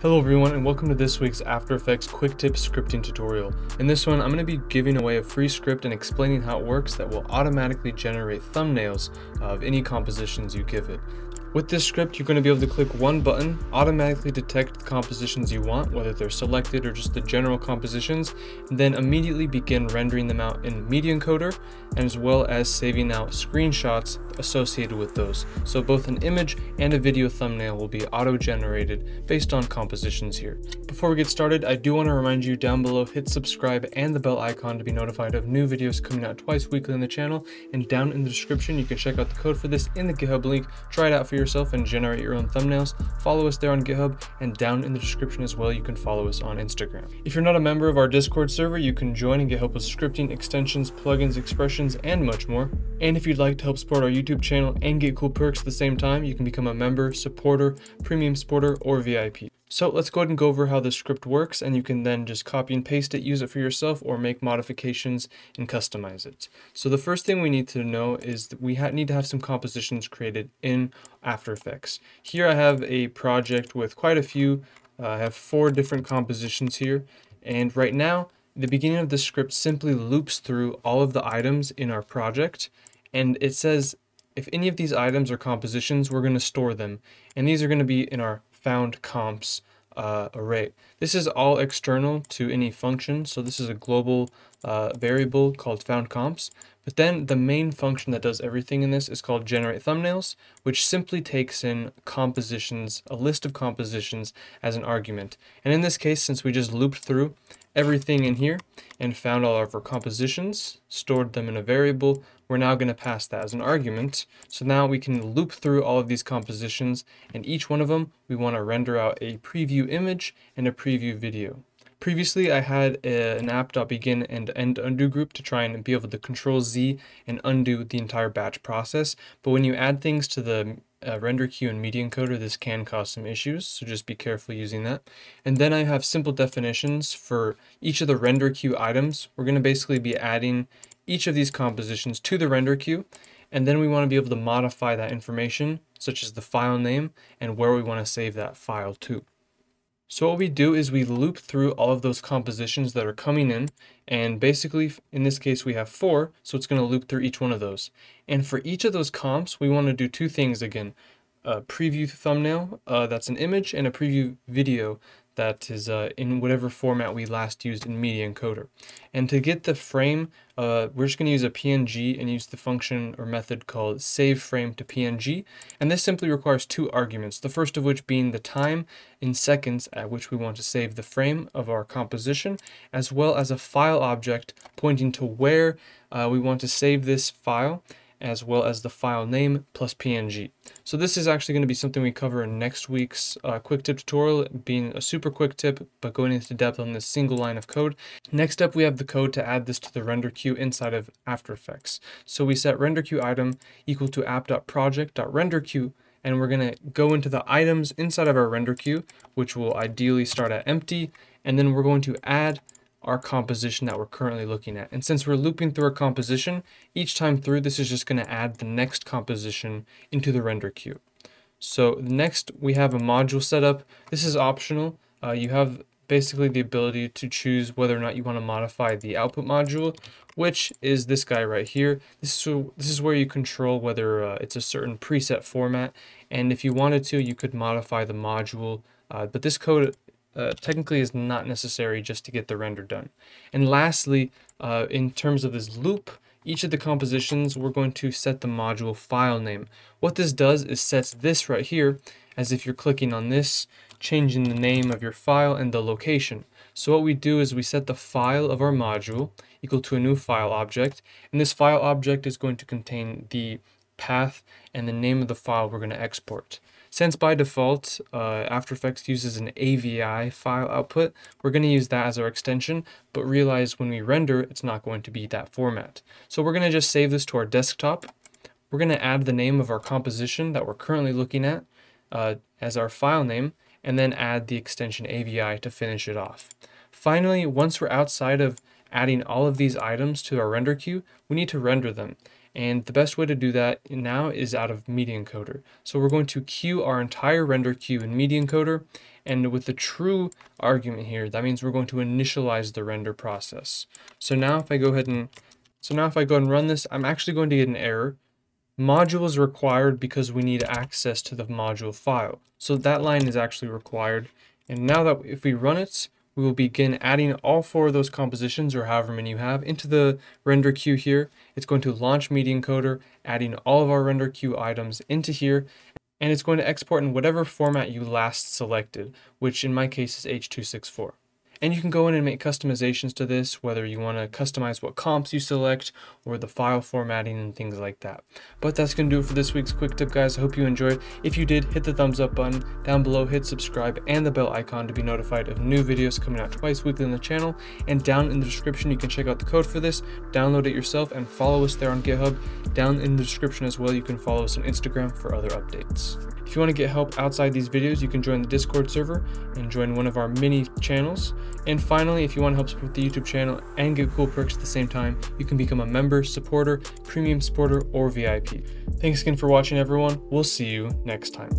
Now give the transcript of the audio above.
Hello everyone and welcome to this week's After Effects Quick Tip scripting tutorial. In this one, I'm going to be giving away a free script and explaining how it works that will automatically generate thumbnails of any compositions you give it. With this script, you're going to be able to click one button, automatically detect the compositions you want, whether they're selected or just the general compositions, and then immediately begin rendering them out in Media Encoder, and as well as saving out screenshots associated with those. So both an image and a video thumbnail will be auto-generated based on compositions here. Before we get started, I do want to remind you down below, hit subscribe and the bell icon to be notified of new videos coming out twice weekly on the channel, and down in the description, you can check out the code for this in the GitHub link, try it out for yourself and generate your own thumbnails. Follow us there on GitHub and down in the description as well, you can follow us on Instagram. If you're not a member of our Discord server, you can join and get help with scripting, extensions, plugins, expressions, and much more. And if you'd like to help support our YouTube channel and get cool perks at the same time, you can become a member, supporter, premium supporter, or VIP. So let's go ahead and go over how the script works and you can then just copy and paste it, use it for yourself or make modifications and customize it. So the first thing we need to know is that we need to have some compositions created in After Effects. Here I have a project with quite a few, uh, I have four different compositions here and right now the beginning of the script simply loops through all of the items in our project and it says if any of these items are compositions, we're going to store them. And these are going to be in our found comps uh, array. This is all external to any function, so this is a global uh, variable called found comps. But then the main function that does everything in this is called generate thumbnails, which simply takes in compositions, a list of compositions as an argument. And in this case, since we just looped through everything in here and found all of our compositions, stored them in a variable, we're now going to pass that as an argument. So now we can loop through all of these compositions and each one of them we want to render out a preview image and a preview video. Previously, I had a, an app.begin and end undo group to try and be able to control Z and undo the entire batch process. But when you add things to the uh, render queue and media encoder, this can cause some issues, so just be careful using that. And then I have simple definitions for each of the render queue items. We're going to basically be adding each of these compositions to the render queue, and then we want to be able to modify that information, such as the file name and where we want to save that file to. So what we do is we loop through all of those compositions that are coming in and basically in this case we have four so it's going to loop through each one of those. And for each of those comps we want to do two things again a preview thumbnail uh, that's an image and a preview video that is uh, in whatever format we last used in Media Encoder. And to get the frame, uh, we're just going to use a PNG and use the function or method called save frame to PNG. And this simply requires two arguments, the first of which being the time in seconds at which we want to save the frame of our composition, as well as a file object pointing to where uh, we want to save this file as well as the file name plus PNG. So this is actually going to be something we cover in next week's uh, quick tip tutorial, being a super quick tip, but going into depth on this single line of code. Next up, we have the code to add this to the render queue inside of After Effects. So we set render queue item equal to app.project.render queue and we're going to go into the items inside of our render queue, which will ideally start at empty, and then we're going to add our composition that we're currently looking at. And since we're looping through a composition, each time through this is just going to add the next composition into the render queue. So next we have a module setup. This is optional. Uh, you have basically the ability to choose whether or not you want to modify the output module, which is this guy right here. This is, this is where you control whether uh, it's a certain preset format. And if you wanted to, you could modify the module. Uh, but this code uh, technically is not necessary just to get the render done. And lastly, uh, in terms of this loop, each of the compositions, we're going to set the module file name. What this does is sets this right here as if you're clicking on this, changing the name of your file and the location. So what we do is we set the file of our module equal to a new file object, and this file object is going to contain the path and the name of the file we're going to export. Since by default, uh, After Effects uses an AVI file output, we're going to use that as our extension, but realize when we render, it's not going to be that format. So we're going to just save this to our desktop. We're going to add the name of our composition that we're currently looking at uh, as our file name, and then add the extension AVI to finish it off. Finally, once we're outside of adding all of these items to our render queue, we need to render them. And the best way to do that now is out of Media Encoder. So we're going to queue our entire render queue in Media Encoder. And with the true argument here, that means we're going to initialize the render process. So now if I go ahead and so now if I go and run this, I'm actually going to get an error. Module is required because we need access to the module file. So that line is actually required. And now that if we run it, we will begin adding all four of those compositions or however many you have into the render queue here. It's going to launch Media Encoder, adding all of our render queue items into here, and it's going to export in whatever format you last selected, which in my case is H.264. And you can go in and make customizations to this, whether you want to customize what comps you select or the file formatting and things like that. But that's going to do it for this week's quick tip, guys. I hope you enjoyed. If you did, hit the thumbs up button. Down below, hit subscribe and the bell icon to be notified of new videos coming out twice weekly on the channel. And down in the description, you can check out the code for this, download it yourself, and follow us there on GitHub. Down in the description as well, you can follow us on Instagram for other updates. If you want to get help outside these videos, you can join the Discord server and join one of our mini channels. And finally, if you want to help support the YouTube channel and get cool perks at the same time, you can become a member, supporter, premium supporter, or VIP. Thanks again for watching everyone. We'll see you next time.